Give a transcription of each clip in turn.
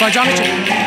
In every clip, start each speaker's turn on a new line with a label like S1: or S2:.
S1: 班长。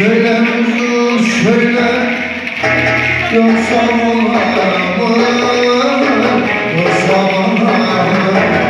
S1: Söyle uzun söyle yoksa bana Yoksa bana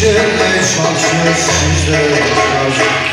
S1: się
S2: myśląc
S1: nie ściśle twarzy